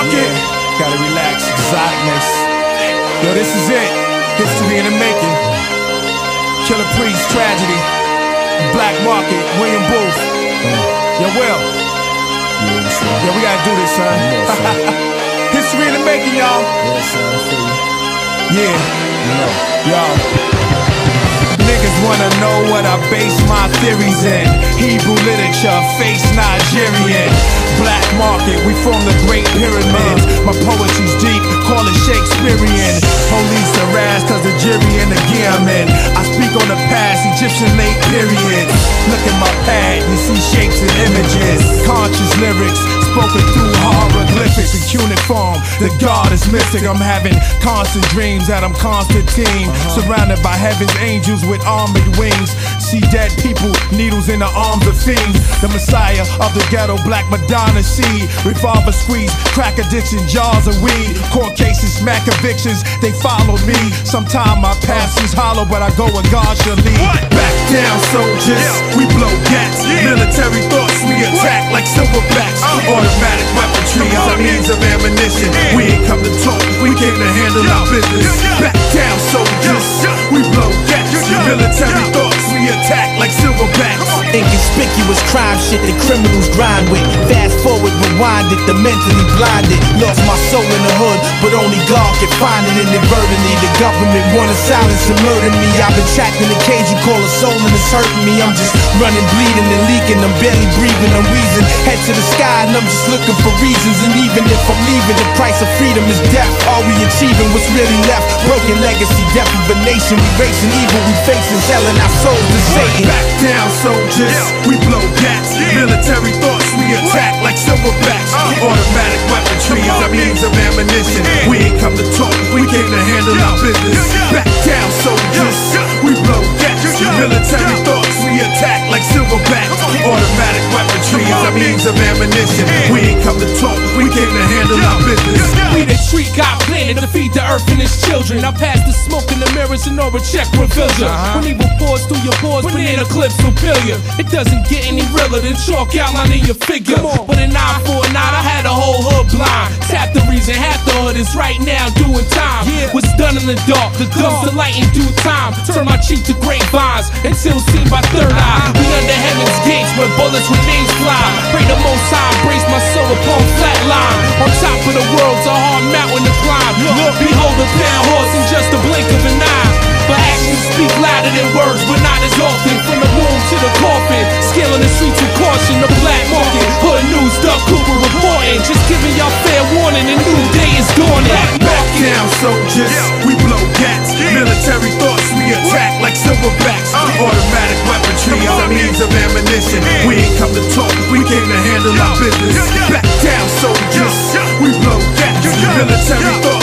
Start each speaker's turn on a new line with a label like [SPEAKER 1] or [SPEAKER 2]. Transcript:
[SPEAKER 1] market. Gotta relax, exoticness. Yo, this is it. History in the making. Killah Priest, tragedy. Black Market, William Booth. Yo, Will.
[SPEAKER 2] Yeah,
[SPEAKER 1] we gotta do this, son. History in the making, y'all. Yeah. Yo. Niggas wanna know what I base my theories in. Hebrew literature, face Nigerian. Market, we form the great pyramids. My poetry's deep, call it Shakespearean. Police harass cause the jury and the I'm. I speak on the past, Egyptian late period. Look at my pad, you see shapes and images. Conscious lyrics, spoken through hieroglyphics in cuneiform. The God is mystic. I'm having constant dreams that I'm Constantine, uh-huh. surrounded by heaven's angels with armored wings. See dead people, needles in the arms of fiends. The Messiah of the ghetto, Black Madonna seed. Revolver squeeze, crack addiction, jars of weed. Court cases, smack convictions, they follow me. Sometime my past is hollow, but I go where God shall lead. Back down, soldiers, we blow gats. Military thoughts, we attack like silverbacks. Automatic weaponry our means of ammunition. We ain't come to talk, we came to handle our business. Back
[SPEAKER 2] crime shit that criminals grind with. Fast forward, the mentally blinded. Lost my soul in the hood, but only God can find it inadvertently. The government wanna silence and murder me. I've been trapped in a cage you call a soul and it's hurting me. I'm just running, bleeding and leaking. I'm barely breathing, I'm wheezing. Head to the sky and I'm just looking for reasons. And even if I'm leaving, the price of freedom is death. All we achieving, what's really left? Broken legacy, death of a nation. We racing evil, we facing selling our souls to
[SPEAKER 1] Satan. Back down, soldiers. We blow gats. Military handle our business. Back down, soldiers. We blow gats. Military thoughts, we attack like silverbacks. Automatic
[SPEAKER 3] feed the earth and its children. I pass the smoke in the mirrors and over check reveals ya. When evil pours through your pores, banana clips will peel ya. It doesn't get any realer than chalk outline in your figure. But an eye for an eye, I had a whole hood blind. Tap the reason half the hood is right now doing time. What's done in the dark, the comes to light in due time. Turn my cheek to grapevines until seen by third eye. We under heaven's gates where bullets with names fly. Pray the most high, brace my soul upon him out in the crowd. Look, behold a pound horse in just a blink of an eye. But actions speak louder than words, but not as often. From the womb to the coffin, scaling the streets with caution. The black market, hood news, Duck Cooper reporting. Just giving y'all fair warning, a new day is dawning. Back,
[SPEAKER 1] down, soldiers, we blow cats. Military thoughts, we attack like silverback. Yeah.